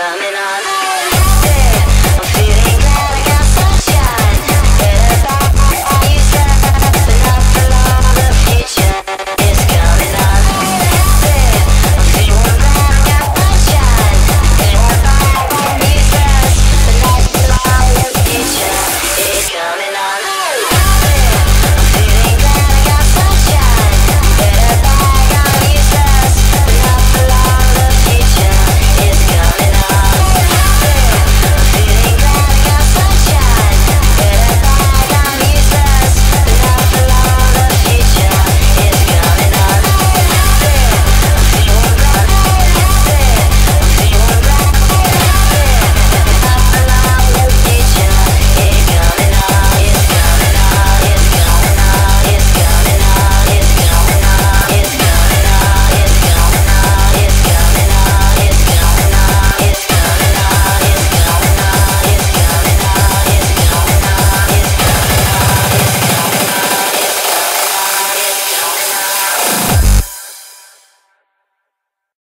Dame